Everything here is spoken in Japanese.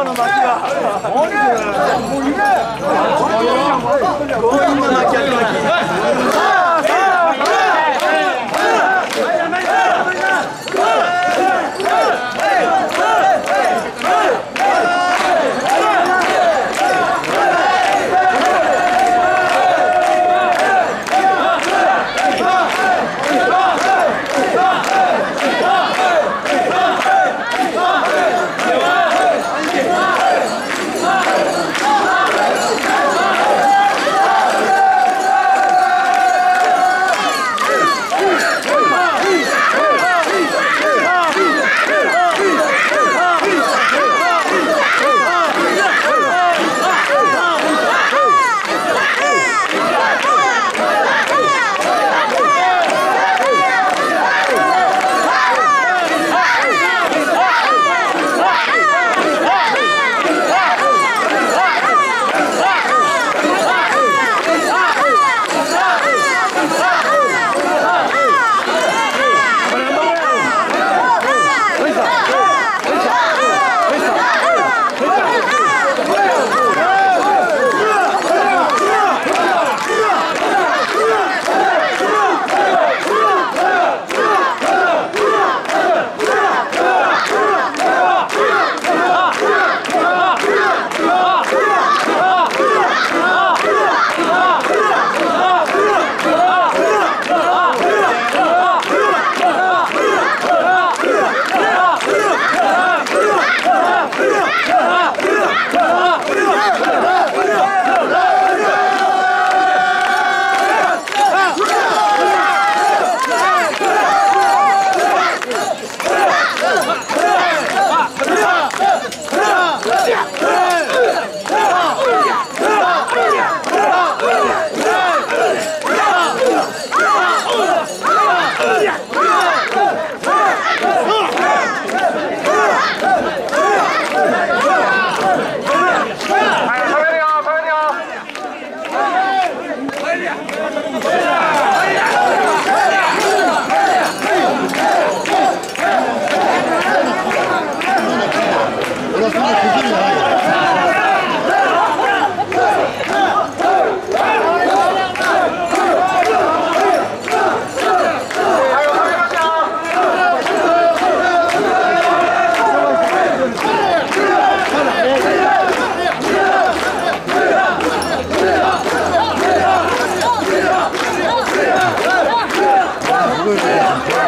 今の泣きは。Good.